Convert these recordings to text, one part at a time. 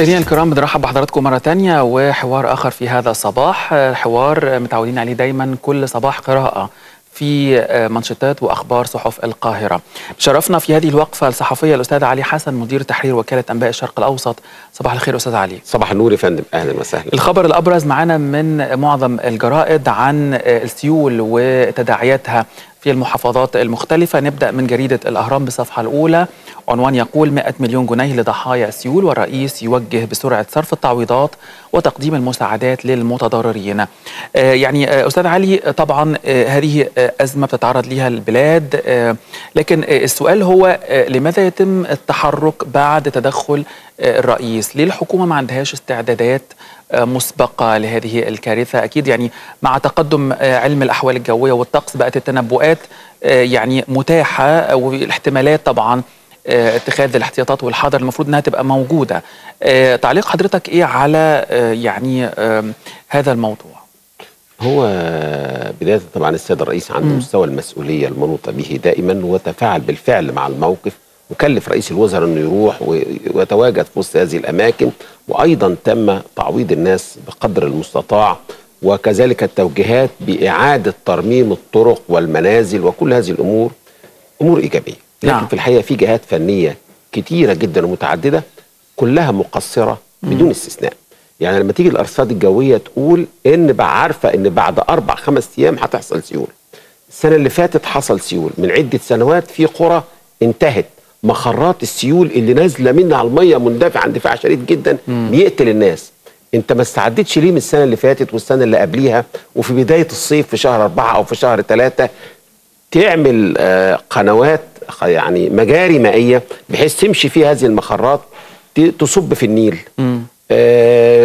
مشاهدينا الكرام بنرحب بحضراتكم مرة تانية وحوار آخر في هذا الصباح حوار متعودين عليه دايما كل صباح قراءة في منشطات وأخبار صحف القاهرة. شرفنا في هذه الوقفة الصحفية الأستاذ علي حسن مدير تحرير وكالة أنباء الشرق الأوسط. صباح الخير أستاذ علي. صباح النور يا فندم أهلا وسهلا. الخبر الأبرز معنا من معظم الجرائد عن السيول وتداعياتها في المحافظات المختلفة. نبدأ من جريدة الأهرام بالصفحة الأولى. عنوان يقول 100 مليون جنيه لضحايا السيول والرئيس يوجه بسرعة صرف التعويضات وتقديم المساعدات للمتضررين. آه يعني آه أستاذ علي طبعا آه هذه أزمة بتتعرض لها البلاد لكن السؤال هو لماذا يتم التحرك بعد تدخل الرئيس؟ ليه الحكومة ما عندهاش استعدادات مسبقة لهذه الكارثة أكيد يعني مع تقدم علم الأحوال الجوية والطقس بقت التنبؤات يعني متاحة والاحتمالات طبعا اتخاذ الاحتياطات والحذر المفروض إنها تبقى موجودة. تعليق حضرتك إيه على يعني هذا الموضوع؟ هو بداية طبعا السيد الرئيس عنده مستوى المسؤولية المنوطة به دائما وتفاعل بالفعل مع الموقف وكلف رئيس الوزراء إنه يروح ويتواجد في وسط هذه الأماكن وأيضا تم تعويض الناس بقدر المستطاع وكذلك التوجيهات بإعادة ترميم الطرق والمنازل وكل هذه الأمور أمور إيجابية. لكن نعم. في الحقيقة في جهات فنية كتيرة جدا ومتعددة كلها مقصرة بدون استثناء. يعني لما تيجي الأرصاد الجوية تقول إن بقى عارفة إن بعد أربع خمس أيام هتحصل سيول. السنة اللي فاتت حصل سيول. من عدة سنوات في قرى انتهت. مخرات السيول اللي نازلة منها على المية مندفعة اندفاع شديد جدا مم. بيقتل الناس. انت ما استعدتش ليه من السنة اللي فاتت والسنة اللي قبليها؟ وفي بداية الصيف في شهر أربعة أو في شهر ثلاثة تعمل آه قنوات يعني مجاري مائية بحيث تمشي فيها هذه المخرات تصب في النيل.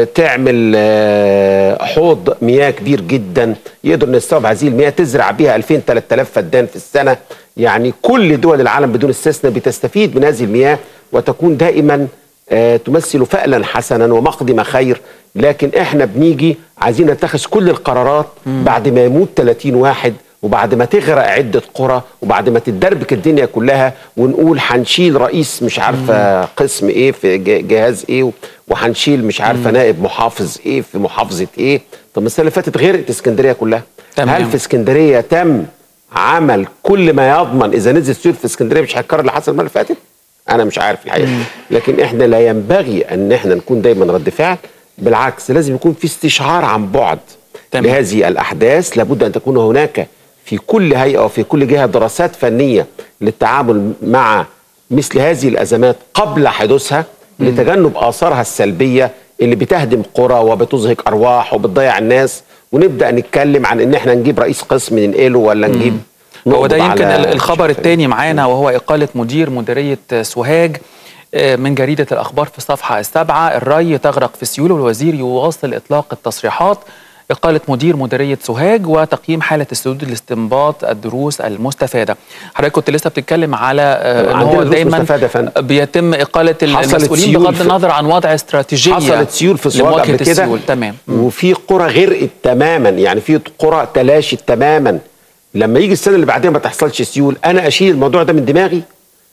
تعمل آه حوض مياه كبير جدا يقدر نستوعب هذه المياه تزرع بها 2000 3000 فدان في السنة يعني كل دول العالم بدون استثناء بتستفيد من هذه المياه وتكون دائما آه تمثل فألا حسنا ومقدم خير لكن إحنا بنيجي عايزين نتخذ كل القرارات. بعد ما يموت 30 واحد وبعد ما تغرق عدة قرى وبعد ما تتدربك الدنيا كلها ونقول هنشيل رئيس مش عارفة قسم إيه في جهاز إيه وهنشيل مش عارفة نائب محافظ إيه في محافظة إيه. طب السنة اللي فاتت غرقت اسكندرية كلها. تمام. هل في اسكندرية تم عمل كل ما يضمن إذا نزل سيول في اسكندرية مش هيتكرر اللي حصل المرة اللي فاتت؟ أنا مش عارف الحقيقة. لكن إحنا لا ينبغي أن إحنا نكون دايما رد فعل بالعكس لازم يكون في استشعار عن بعد تمام. لهذه الأحداث. لابد أن تكون هناك في كل هيئة وفي كل جهة دراسات فنية للتعامل مع مثل هذه الأزمات قبل حدوثها لتجنب آثارها السلبية اللي بتهدم قرى وبتزهق أرواح وبتضيع الناس. ونبدأ نتكلم عن إن إحنا نجيب رئيس قسم ننقله ولا نجيب هو ده يمكن الخبر الثاني معانا وهو إقالة مدير مديرية سوهاج من جريدة الأخبار في الصفحه السابعه الري تغرق في سيول والوزير يواصل إطلاق التصريحات. إقالة مدير مديرية سوهاج وتقييم حالة السدود لاستنباط الدروس المستفادة. حضرتك كنت لسه بتتكلم على أن هو دايما بيتم إقالة المسؤولين بغض النظر عن وضع استراتيجية حصلت سيول في سوهاج قبل كده. تمام. وفي قرى غرقت تماما يعني في قرى تلاشت تماما. لما يجي السنة اللي بعدها ما تحصلش سيول أنا أشيل الموضوع ده من دماغي؟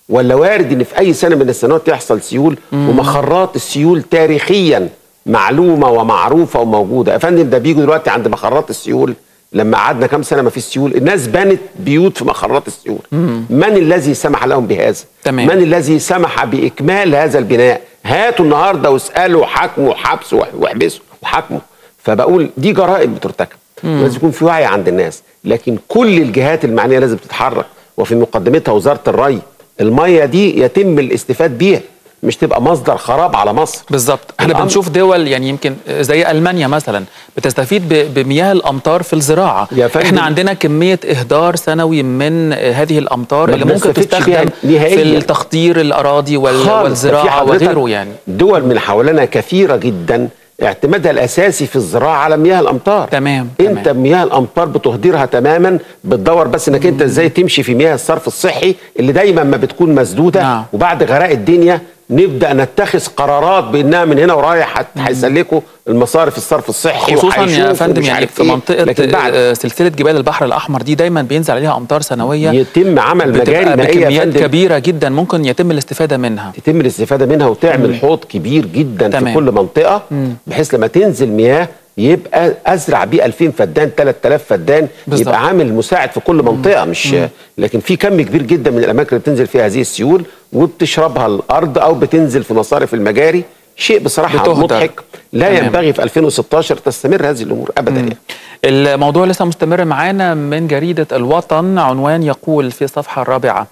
ولا وارد إن في أي سنة من السنوات يحصل سيول. ومخرات السيول تاريخيا؟ معلومة ومعروفة وموجودة. يا فندم ده بيجوا دلوقتي عند مخرات السيول. لما قعدنا كام سنة ما فيش سيول. الناس بنت بيوت في مخرات السيول. مم. من الذي سمح لهم بهذا؟ تمام. من الذي سمح بإكمال هذا البناء؟ هاتوا النهارده واسألوا حاكموا حبسوا واحبسوا وحاكموا. فبقول دي جرائم بترتكب. لازم يكون في وعي عند الناس. لكن كل الجهات المعنية لازم تتحرك. وفي مقدمتها وزارة الري المية دي يتم الاستفاد بيها. مش تبقى مصدر خراب على مصر. بالظبط. إحنا بنشوف دول يعني يمكن زي ألمانيا مثلا بتستفيد بمياه الأمطار في الزراعة. إحنا عندنا كمية إهدار سنوي من هذه الأمطار اللي ممكن تستخدم في التخطير الأراضي والزراعة وغيره يعني. دول من حوالينا كثيرة جدا اعتمادها الأساسي في الزراعة على مياه الأمطار. تمام أنت تمام. مياه الأمطار بتهدرها تماما بتدور بس إنك أنت إزاي تمشي في مياه الصرف الصحي اللي دايما ما بتكون مسدودة. نعم. وبعد غراء الدنيا نبدأ نتخذ قرارات بإنها من هنا ورايح هيسلكوا المصارف الصرف الصحي خصوصا يا فندم يعني في إيه. منطقة آه، سلسلة جبال البحر الأحمر دي دايما بينزل عليها أمطار سنوية. يتم عمل مجاري مائيه كبيرة جدا ممكن يتم الاستفادة منها. تتم الاستفادة منها وتعمل حوض كبير جدا تمام. في كل منطقة بحيث لما تنزل مياه يبقى أزرع بيه 2000 فدان 3000 فدان بالظبط. يبقى عامل مساعد في كل منطقة مش لكن في كم كبير جدا من الأماكن اللي بتنزل فيها هذه السيول وبتشربها الأرض أو بتنزل في مصارف المجاري شيء بصراحة بتهدر. مضحك. لا تمام. ينبغي في 2016 تستمر هذه الأمور ابدا يعني. الموضوع لسه مستمر معانا من جريدة الوطن. عنوان يقول في الصفحة الرابعة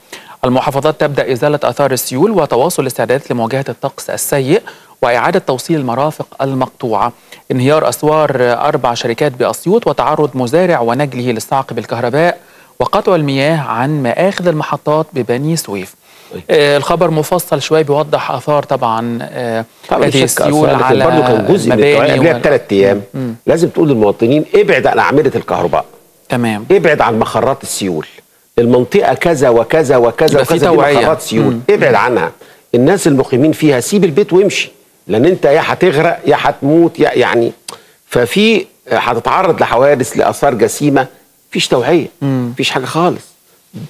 المحافظات تبدأ إزالة آثار السيول وتواصل الاستعدادات لمواجهة الطقس السيء وإعادة توصيل المرافق المقطوعة. انهيار أسوار أربع شركات بأسيوط وتعرض مزارع ونجله للصعق بالكهرباء وقطع المياه عن مآخذ المحطات ببني سويف. آه الخبر مفصل شوية بيوضح آثار طبعا آه طبعا هذه السيول على برضه كان جزء من المباني قبلها بثلاث أيام لازم تقول للمواطنين ابعد عن اعمده الكهرباء. تمام. ابعد عن مخرات السيول. المنطقة كذا وكذا وكذا في وكذا توعية. مخرات سيول ابعد عنها. الناس المقيمين فيها سيب البيت وامشي. لأن انت يا هتغرق يا هتموت يا يعني ففي هتتعرض لحوادث لآثار جسيمة مفيش توعية مفيش حاجة خالص.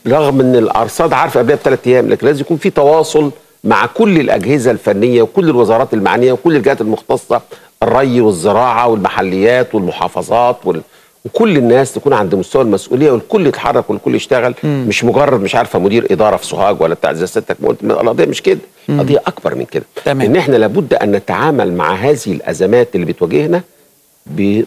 رغم إن الأرصاد عارفة قبلها بثلاث أيام لكن لازم يكون في تواصل مع كل الأجهزة الفنية وكل الوزارات المعنية وكل الجهات المختصة الري والزراعة والمحليات والمحافظات وال... وكل الناس تكون عند مستوى المسؤولية والكل يتحرك والكل يشتغل. مش مجرد مش عارفة مدير إدارة في سوهاج ولا بتاع زي ستك ما قلت. القضية مش كده. القضية أكبر من كده. تمام. إن إحنا لابد أن نتعامل مع هذه الأزمات اللي بتواجهنا.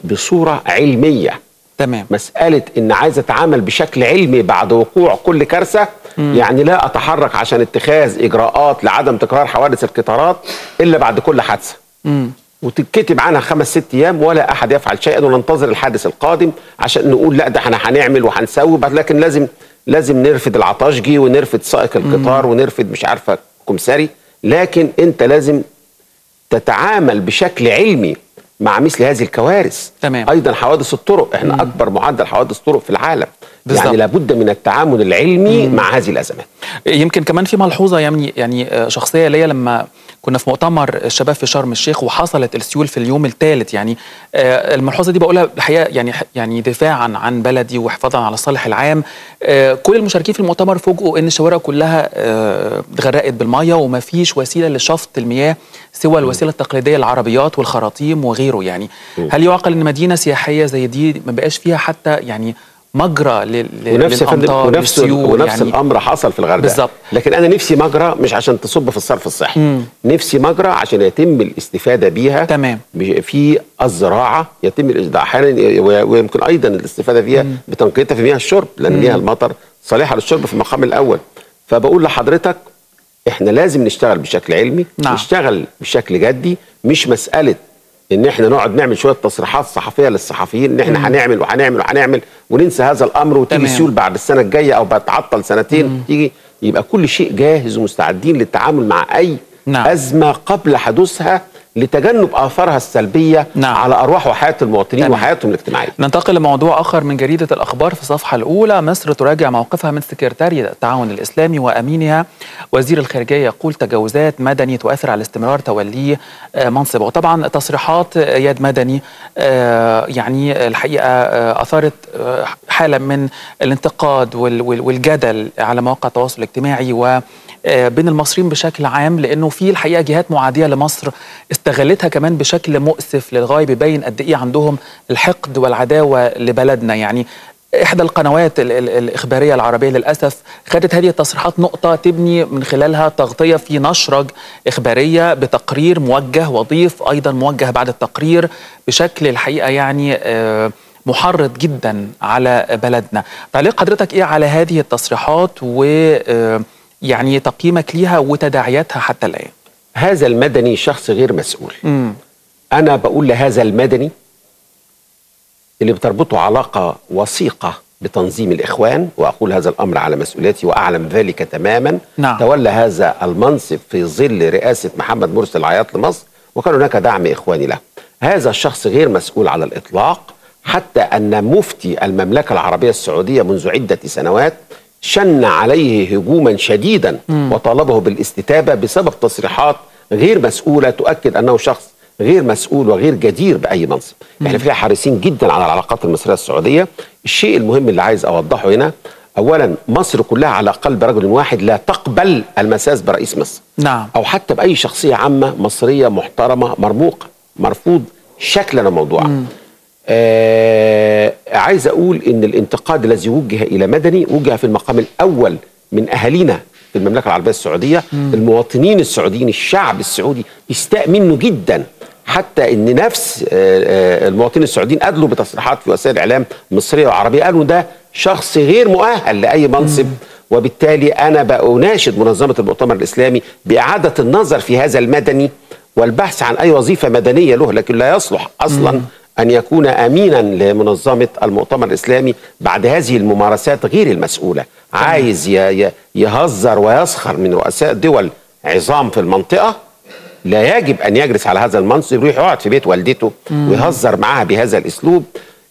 بصورة علمية. تمام. مسألة إن عايز أتعامل بشكل علمي بعد وقوع كل كارثة. يعني لا أتحرك عشان اتخاذ إجراءات لعدم تكرار حوادث القطارات إلا بعد كل حادثة. وتتكتب عنها خمس ست أيام ولا أحد يفعل شيئا وننتظر الحادث القادم عشان نقول لا ده إحنا هنعمل وهنسوي. لكن لازم لازم نرفد العطاشجي ونرفد سائق القطار ونرفد مش عارفة كمساري لكن أنت لازم تتعامل بشكل علمي مع مثل هذه الكوارث. تمام. أيضا حوادث الطرق إحنا أكبر معدل حوادث طرق في العالم. بالظبط. يعني لابد من التعامل العلمي مع هذه الازمات يمكن كمان في ملحوظة يعني يعني آه، شخصية ليا لما كنا في مؤتمر الشباب في شرم الشيخ وحصلت السيول في اليوم الثالث يعني آه، الملحوظة دي بقولها الحقيقة يعني يعني دفاعا عن بلدي وحفاظا على الصالح العام. آه، كل المشاركين في المؤتمر فوجئوا إن الشوارع كلها اتغرقت بالمية وما فيش وسيلة لشفط المياه سوى الوسيلة التقليدية العربيات والخراطيم وغيره يعني. هل يعقل إن مدينة سياحية زي دي ما بقاش فيها حتى يعني مجرى لل- ونفس للأمطار ونفس للسيول ونفس يعني الأمر حصل في الغردقة. بالظبط. لكن أنا نفسي مجرى مش عشان تصب في الصرف الصحي. نفسي مجرى عشان يتم الاستفادة بيها تمام. في الزراعة يتم أحيانا ويمكن أيضا الاستفادة فيها بتنقيتها في مياه الشرب لأن مياه المطر صالحة للشرب في المقام الأول. فبقول لحضرتك إحنا لازم نشتغل بشكل علمي نعم. نشتغل بشكل جدي مش مسألة إن إحنا نقعد نعمل شوية تصريحات صحفية للصحفيين إن إحنا هنعمل وهنعمل وهنعمل وننسى هذا الأمر وتيجي تمام. سيول بعد السنة الجاية أو بتعطل سنتين تيجي يبقى كل شيء جاهز ومستعدين للتعامل مع أي نعم. أزمة قبل حدوثها لتجنب آثارها السلبية نعم. على أرواح وحياة المواطنين تمام. وحياتهم الاجتماعية ننتقل لموضوع آخر من جريدة الأخبار في الصفحة الأولى مصر تراجع موقفها من سكرتارية التعاون الإسلامي وأمينها وزير الخارجية يقول تجاوزات مدني تؤثر على استمرار توليه آه، منصبه وطبعا تصريحات اياد مدني آه، يعني الحقيقة آه، أثارت حالة من الانتقاد وال- وال- والجدل على مواقع التواصل الاجتماعي و بين المصريين بشكل عام لأنه في الحقيقة جهات معادية لمصر استغلتها كمان بشكل مؤسف للغاية بيبين قد إيه عندهم الحقد والعداوة لبلدنا. يعني إحدى القنوات ال ال الإخبارية العربية للأسف خدت هذه التصريحات نقطة تبني من خلالها تغطية في نشرة إخبارية بتقرير موجه وضيف أيضا موجه بعد التقرير بشكل الحقيقة يعني آه محرض جدا على بلدنا. تعليق حضرتك إيه على هذه التصريحات؟ و آه يعني تقييمك ليها وتداعياتها حتى الآن هذا المدني شخص غير مسؤول مم. أنا بقول لهذا المدني اللي بتربطه علاقة وثيقة بتنظيم الإخوان وأقول هذا الأمر على مسؤوليتي وأعلم ذلك تماما نعم. تولى هذا المنصب في ظل رئاسة محمد مرسي العياط لمصر وكان هناك دعم إخواني له هذا الشخص غير مسؤول على الإطلاق حتى أن مفتي المملكة العربية السعودية منذ عدة سنوات شن عليه هجوما شديدا وطالبه بالاستتابة بسبب تصريحات غير مسؤولة تؤكد أنه شخص غير مسؤول وغير جدير بأي منصب. إحنا فيها حريصين جدا على العلاقات المصرية السعودية. الشيء المهم اللي عايز أوضحه هنا اولا مصر كلها على قلب رجل واحد لا تقبل المساس برئيس مصر. نعم أو حتى بأي شخصية عامة مصرية محترمة مرموقة مرفوض شكلا وموضوعا. آه عايز أقول إن الانتقاد الذي وجه إلى مدني وجه في المقام الأول من أهالينا في المملكة العربية السعودية مم. المواطنين السعوديين الشعب السعودي استاء منه جدا حتى إن نفس آه المواطنين السعوديين أدلوا بتصريحات في وسائل الاعلام المصريه والعربيه قالوا ده شخص غير مؤهل لأي منصب مم. وبالتالي أنا بأناشد منظمة المؤتمر الإسلامي بإعادة النظر في هذا المدني والبحث عن أي وظيفة مدنية له لكن لا يصلح أصلا مم. أن يكون امينا لمنظمة المؤتمر الإسلامي بعد هذه الممارسات غير المسؤولة. عايز يهزر ويسخر من رؤساء دول عظام في المنطقة؟ لا يجب أن يجلس على هذا المنصب يروح يقعد في بيت والدته ويهزر معها بهذا الأسلوب.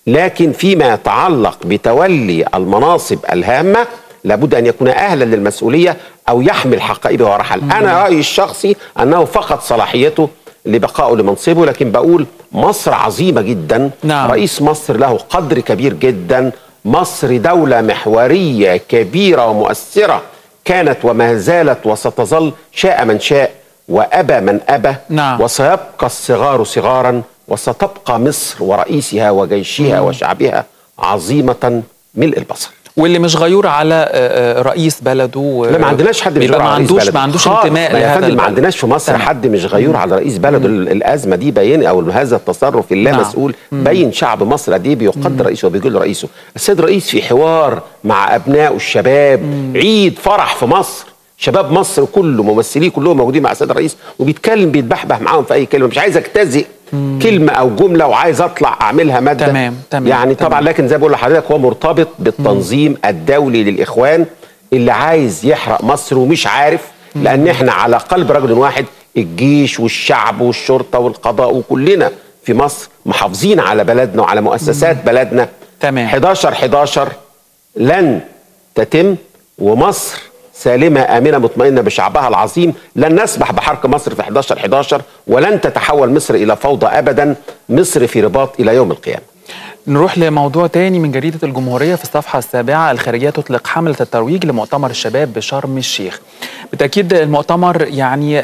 لكن فيما يتعلق بتولي المناصب الهامة لابد أن يكون أهلا للمسؤولية أو يحمل حقائبه ورحل أنا رأيي الشخصي أنه فقد صلاحيته لبقائه لمنصبه لكن بقول مصر عظيمة جدا نعم. رئيس مصر له قدر كبير جدا مصر دولة محورية كبيرة ومؤثرة كانت وما زالت وستظل شاء من شاء وأبى من أبى نعم. وسيبقى الصغار صغارا وستبقى مصر ورئيسها وجيشها مم. وشعبها عظيمة ملء البصر واللي مش غيور على آه، آه، رئيس بلده لا ما عندناش حد مش غيور على رئيس عندوش بلده. ما عندوش. انتماء ما يا لهذا فندم ما. عندناش في مصر تمام. حد مش غيور على رئيس بلده ال- الأزمة دي باين أو هذا التصرف اللا نعم. مسؤول بين شعب مصر قد إيه بيقدر رئيسه وبيقول رئيسه السيد رئيس في حوار مع أبنائه الشباب عيد فرح في مصر شباب مصر كله ممثليه كلهم موجودين مع السيد الرئيس وبيتكلم بيتبحبح معاهم في أي كلمة مش عايز اجتزئ كلمة أو جملة وعايز أطلع أعملها مادة. تمام، تمام، يعني طبعا تمام. لكن زي ما بقول لحضرتك هو مرتبط بالتنظيم الدولي للإخوان اللي عايز يحرق مصر ومش عارف لأن إحنا على قلب رجل واحد الجيش والشعب والشرطة والقضاء وكلنا في مصر محافظين على بلدنا وعلى مؤسسات بلدنا. تمام. 11 11 لن تتم ومصر سالمة آمنة مطمئنة بشعبها العظيم لن نسمح بحرق مصر في 11 11 ولن تتحول مصر إلى فوضى أبدا مصر في رباط إلى يوم القيامة. نروح لموضوع تاني من جريدة الجمهورية في الصفحة السابعة الخارجية تطلق حملة الترويج لمؤتمر الشباب بشرم الشيخ. بالتأكيد المؤتمر يعني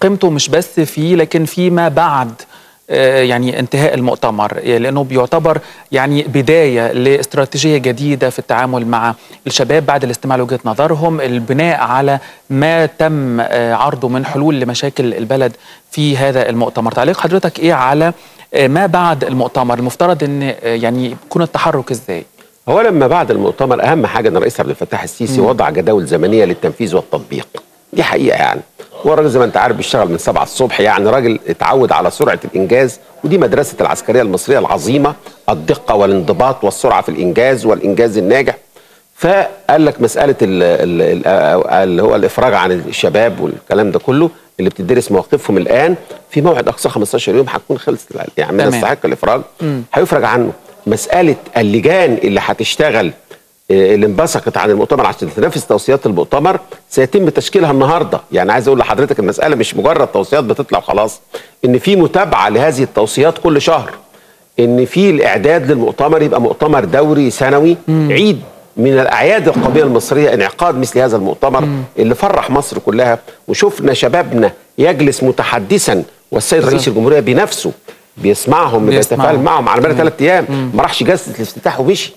قيمته مش بس فيه لكن فيما بعد يعني انتهاء المؤتمر آه، لأنه بيعتبر يعني بداية لاستراتيجية جديدة في التعامل مع الشباب بعد الاستماع لوجهة نظرهم البناء على ما تم آه، عرضه من حلول لمشاكل البلد في هذا المؤتمر. تعليق حضرتك إيه على آه، ما بعد المؤتمر؟ المفترض إن آه، يعني يكون التحرك إزاي؟ هو لما بعد المؤتمر أهم حاجة إن الرئيس عبد الفتاح السيسي وضع جداول زمنية للتنفيذ والتطبيق. دي حقيقة يعني. هو الراجل زي ما انت عارف بيشتغل من 7 الصبح يعني راجل اتعود على سرعة الإنجاز ودي مدرسة العسكرية المصرية العظيمة الدقة والانضباط والسرعة في الإنجاز والإنجاز الناجح. فقال لك مسألة ال ال ال اللي هو الإفراج عن الشباب والكلام ده كله اللي بتدرس مواقفهم الآن في موعد أقصى 15 يوم هتكون خلصت يعني من. يستحق الإفراج. هيفرج عنه. مسألة اللجان اللي هتشتغل آه، اللي انبثقت عن المؤتمر عشان تنفذ توصيات المؤتمر سيتم تشكيلها النهارده. يعني عايز أقول لحضرتك المسألة مش مجرد توصيات بتطلع وخلاص إن في متابعة لهذه التوصيات كل شهر إن في الإعداد للمؤتمر يبقى مؤتمر دوري سنوي عيد من الأعياد القوميه المصرية انعقاد مثل هذا المؤتمر اللي فرح مصر كلها. وشفنا شبابنا يجلس متحدثا والسيد رئيس الجمهورية بنفسه بيسمعهم بيسمعهم. بيتفاعل معهم على مدى ثلاث أيام. ما راحش جلسه الافتتاح ومشي.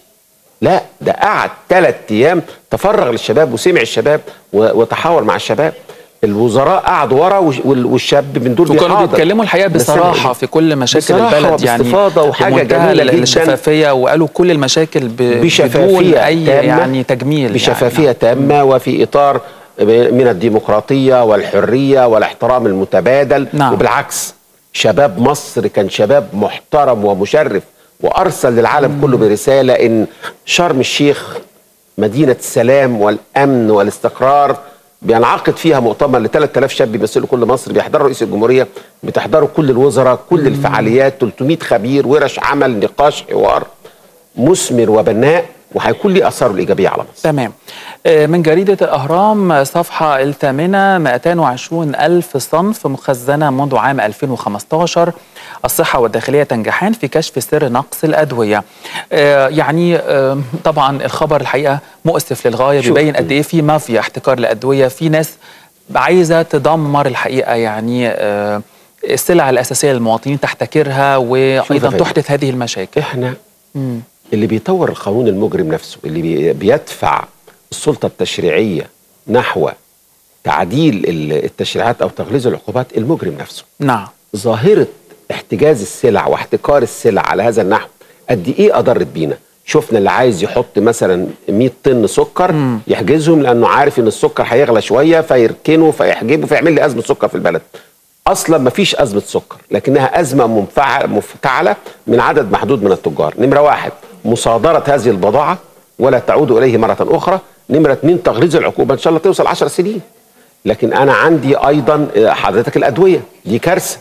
لا ده قعد ثلاث أيام تفرغ للشباب وسمع الشباب وتحاور مع الشباب الوزراء قعدوا ورا والشاب من دول وكانوا. بيتكلموا الحقيقة بصراحة في كل مشاكل البلد يعني وباستفاضة وحاجة بمنتهى جميلة جدا. الشفافيه وقالوا كل المشاكل ب... بدون بشفافية أي تامة يعني تجميل بشفافية يعني. تامة وفي إطار من الديمقراطية والحرية والاحترام المتبادل نعم. وبالعكس شباب مصر كان شباب محترم ومشرف وأرسل للعالم كله برسالة إن شرم الشيخ مدينة السلام والأمن والاستقرار بينعقد فيها مؤتمر ل 3000 شاب بيمثلوا كل مصر بيحضروا رئيس الجمهورية بتحضروا كل الوزراء كل الفعاليات 300 خبير ورش عمل نقاش حوار مثمر وبناء وهيكون ليه آثاره الإيجابية على مصر. تمام. من جريدة الأهرام صفحة الثامنة 220 ألف صنف مخزنة منذ عام 2015 الصحة والداخلية تنجحان في كشف سر نقص الأدوية آه، يعني آه، طبعا الخبر الحقيقة مؤسف للغاية. بيبين قد إيه في مافيا احتكار الأدوية في ناس عايزة تدمر الحقيقة يعني آه، السلع الأساسية للمواطنين تحتكرها وأيضا. تحدث هذه المشاكل إحنا مم. اللي بيطور القانون المجرم نفسه اللي بي- بيدفع السلطة التشريعية نحو تعديل ال- التشريعات أو تغليظ العقوبات المجرم نفسه. نعم. ظاهرة احتجاز السلع واحتكار السلع على هذا النحو قد إيه أضرت بينا؟ شفنا اللي عايز يحط مثلا 100 طن سكر مم. يحجزهم لأنه عارف إن السكر هيغلى شوية فيركنه فيحجبه فيعمل لي أزمة سكر في البلد. أصلا ما فيش أزمة سكر لكنها أزمة مفتعلة من عدد محدود من التجار. نمرة واحد مصادرة هذه البضاعة ولا تعود إليه مرة أخرى. نمرة اثنين تغليظ العقوبة إن شاء الله توصل 10 سنين. لكن أنا عندي أيضا آه، حضرتك الأدوية. دي كارثة.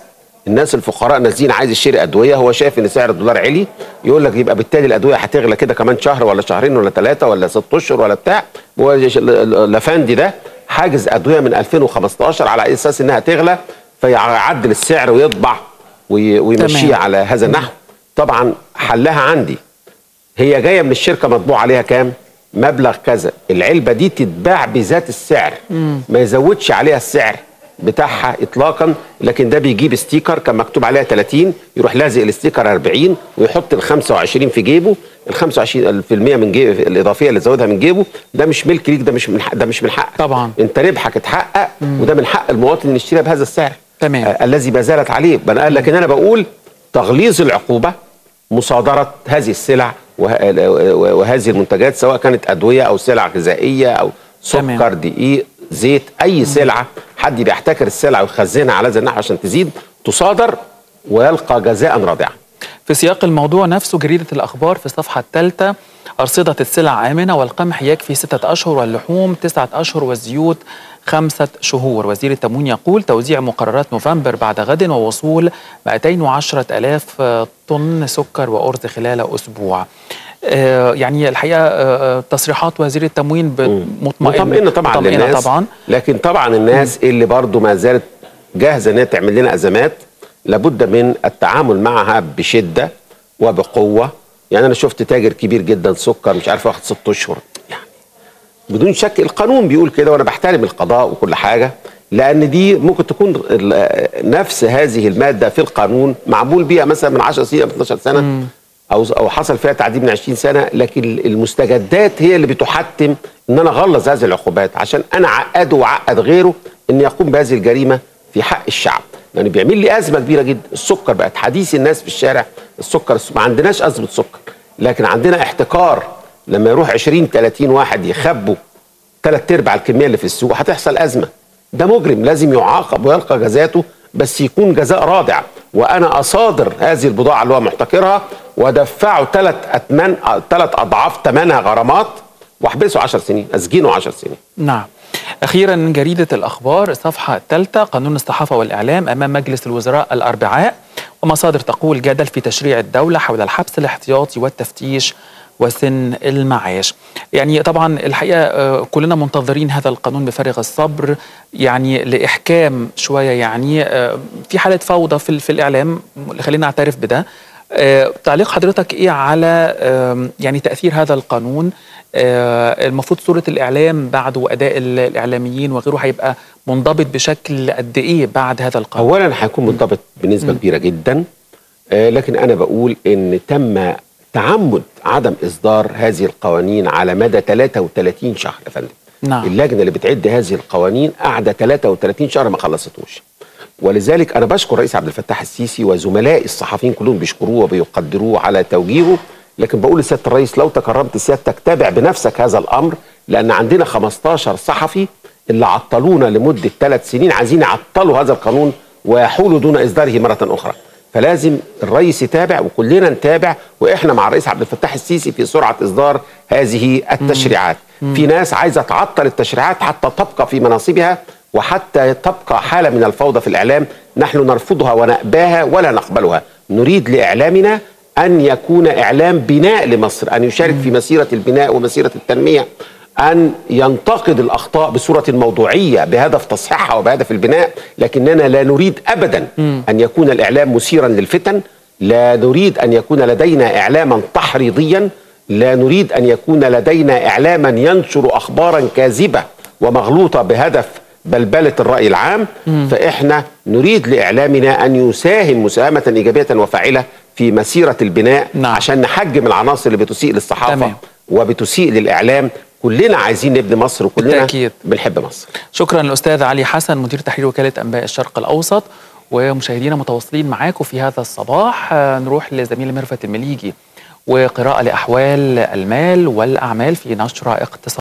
الناس الفقراء نازلين عايز يشتري أدوية. هو شايف إن سعر الدولار عالي يقول لك يبقى بالتالي الأدوية هتغلى كده كمان شهر ولا شهرين ولا ثلاثة ولا ست أشهر ولا بتاع. هو الافندي ده حاجز أدوية من 2015 على أساس إنها تغلى فيعدل السعر ويطبع وي- ويمشيه. على هذا النحو. طبعا حلها عندي. هي جاية من الشركة مطبوع عليها كام؟ مبلغ كذا، العلبة دي تتباع بذات السعر ما يزودش عليها السعر بتاعها اطلاقا لكن ده بيجيب sticker كان مكتوب عليها 30 يروح لازق ال sticker 40 ويحط ال 25 في جيبه ال 25% من جيب الإضافية اللي زودها من جيبه ده مش ملك ليك ده مش من حق ده مش من حقك. طبعا. أنت ربحك اتحقق وده من حق المواطن ان يشتريها بهذا السعر. تمام. آه الذي ما زالت عليه. لكن أنا بقول تغليظ العقوبة مصادرة هذه السلع وهذه المنتجات سواء كانت أدوية أو سلع غذائية أو. سكر دقيق زيت أي سلعة حد بيحتكر السلعة ويخزنها على هذا النحو عشان تزيد تصادر ويلقى جزاء رادعا في سياق الموضوع نفسه جريدة الأخبار في الصفحة الثالثة أرصدة السلع آمنة والقمح يكفي ستة أشهر واللحوم تسعة أشهر والزيوت خمسة شهور. وزير التموين يقول توزيع مقررات نوفمبر بعد غد ووصول 210 ألاف طن سكر وأرز خلال أسبوع. آه، يعني الحقيقة آه، آه، تصريحات وزير التموين مطمئنة طبعا مطمئنة للناس. طبعا. لكن طبعا الناس اللي برضو ما زالت جاهزة ان هي تعمل لنا أزمات لابد من التعامل معها بشدة وبقوة. يعني أنا شفت تاجر كبير جدا سكر مش عارف واخد ست أشهر. يعني بدون شك القانون بيقول كده وأنا بحترم القضاء وكل حاجة لأن دي ممكن تكون نفس هذه المادة في القانون معمول بيها مثلا من 10 سنين أو 12 سنه أو أو حصل فيها تعديل من 20 سنة لكن المستجدات هي اللي بتحتم إن أنا أغلظ هذه العقوبات عشان أنا عقده وعقد غيره ان يقوم بهذه الجريمة في حق الشعب. يعني بيعمل لي أزمة كبيرة جدا. السكر بقت حديث الناس في الشارع. السكر ما عندناش أزمة سكر. لكن عندنا احتكار لما يروح 20 30 واحد يخبوا ثلاث أرباع الكمية اللي في السوق هتحصل أزمة. ده مجرم. لازم يعاقب ويلقى جزاته بس يكون جزاء رادع. وأنا أصادر هذه البضاعة اللي هو محتكرها وادفعه ثلاث اثمان ثلاث أضعاف ثمنها غرامات وأحبسه 10 سنين أسجنه 10 سنين. نعم. أخيرا من جريدة الأخبار الصفحة الثالثة قانون الصحافة والإعلام أمام مجلس الوزراء الأربعاء ومصادر تقول جدل في تشريع الدولة حول الحبس الاحتياطي والتفتيش وسن المعاش. يعني طبعا الحقيقة آه، كلنا منتظرين هذا القانون بفارغ الصبر يعني لإحكام شوية يعني آه، في حالة فوضى في, في الإعلام خلينا نعترف بده. تعليق حضرتك إيه على يعني تأثير هذا القانون؟ آه، المفروض صورة الإعلام بعد وأداء ال- الإعلاميين وغيره هيبقى منضبط بشكل قد إيه بعد هذا القانون اولا هيكون منضبط بنسبة كبيرة جدا آه لكن أنا بقول إن تم تعمد عدم إصدار هذه القوانين على مدى 33 شهر يا فندم. نعم. اللجنة اللي بتعد هذه القوانين قاعدة 33 شهر ما خلصتوش. ولذلك أنا بشكر الرئيس عبد الفتاح السيسي وزملائي الصحفيين كلهم بيشكروه وبيقدروه على توجيهه. لكن بقول لسيادة الرئيس لو تكرمت سيادتك تابع بنفسك هذا الأمر لأن عندنا 15 صحفي اللي عطلونا لمدة ثلاث سنين عايزين يعطلوا هذا القانون ويحولوا دون إصداره مرة أخرى. فلازم الرئيس يتابع وكلنا نتابع وإحنا مع الرئيس عبد الفتاح السيسي في سرعة إصدار هذه التشريعات. في ناس عايزة تعطل التشريعات حتى تبقى في مناصبها. وحتى تبقى حالة من الفوضى في الإعلام نحن نرفضها ونأباها ولا نقبلها. نريد لإعلامنا أن يكون إعلام بناء لمصر أن يشارك في مسيرة البناء ومسيرة التنمية أن ينتقد الأخطاء بصورة موضوعية بهدف تصحيحها وبهدف البناء لكننا لا نريد ابدا أن يكون الإعلام مثيرا للفتن لا نريد أن يكون لدينا اعلاما تحريضيا لا نريد أن يكون لدينا إعلاما ينشر اخبارا كاذبة ومغلوطة بهدف بلبلة الرأي العام فإحنا نريد لإعلامنا أن يساهم مساهمة إيجابية وفاعلة في مسيرة البناء نعم. عشان نحجم العناصر اللي بتسيء للصحافة تمام. وبتسيء للإعلام كلنا عايزين نبني مصر وكلنا بالتأكيد. بنحب مصر شكرا للأستاذ علي حسن مدير تحرير وكالة أنباء الشرق الأوسط ومشاهدينا متواصلين معاكم في هذا الصباح نروح لزميل ميرفت المليجي وقراءة لأحوال المال والأعمال في نشره اقتصاديه